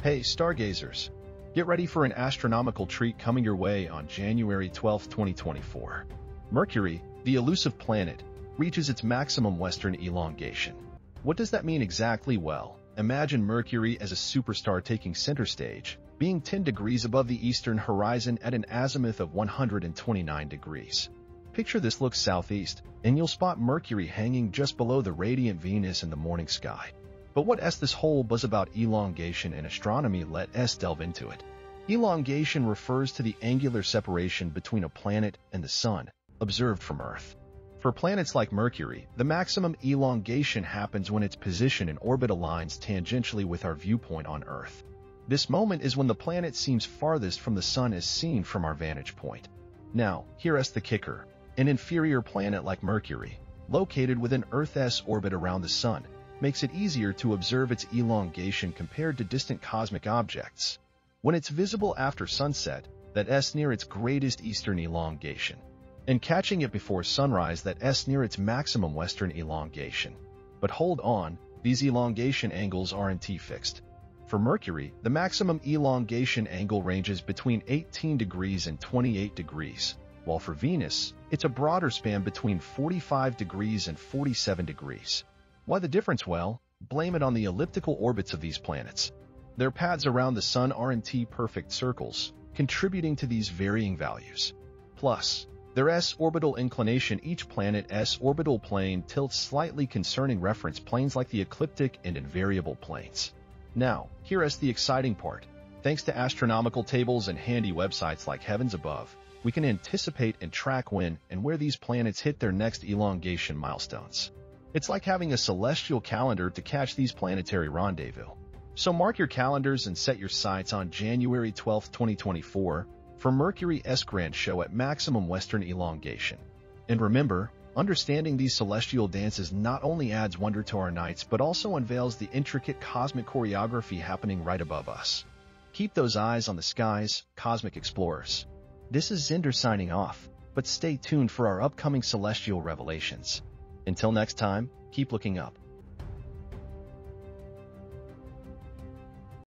Hey, stargazers! Get ready for an astronomical treat coming your way on January 12, 2024. Mercury, the elusive planet, reaches its maximum western elongation. What does that mean exactly? Well, imagine Mercury as a superstar taking center stage, being 10 degrees above the eastern horizon at an azimuth of 129 degrees. Picture this look southeast, and you'll spot Mercury hanging just below the radiant Venus in the morning sky. But what is this whole buzz about elongation in astronomy? Let us delve into it. Elongation refers to the angular separation between a planet and the Sun, observed from Earth. For planets like Mercury, the maximum elongation happens when its position in orbit aligns tangentially with our viewpoint on Earth. This moment is when the planet seems farthest from the Sun as seen from our vantage point. Now, here is the kicker. An inferior planet like Mercury, located within Earth's orbit around the Sun, makes it easier to observe its elongation compared to distant cosmic objects. When it's visible after sunset, that S near its greatest eastern elongation, and catching it before sunrise that S near its maximum western elongation. But hold on, these elongation angles aren't fixed. For Mercury, the maximum elongation angle ranges between 18 degrees and 28 degrees, while for Venus, it's a broader span between 45 degrees and 47 degrees. Why the difference? Well, blame it on the elliptical orbits of these planets. Their paths around the Sun aren't perfect circles, contributing to these varying values. Plus, their s orbital inclination each planet's orbital plane tilts slightly concerning reference planes like the ecliptic and invariable planes. Now, here is the exciting part. Thanks to astronomical tables and handy websites like Heavens Above, we can anticipate and track when and where these planets hit their next elongation milestones. It's like having a celestial calendar to catch these planetary rendezvous. So mark your calendars and set your sights on January 12, 2024 for Mercury's grand show at maximum western elongation. And remember, understanding these celestial dances not only adds wonder to our nights but also unveils the intricate cosmic choreography happening right above us. Keep those eyes on the skies, cosmic explorers. This is Zendor signing off, but stay tuned for our upcoming celestial revelations. Until next time, keep looking up.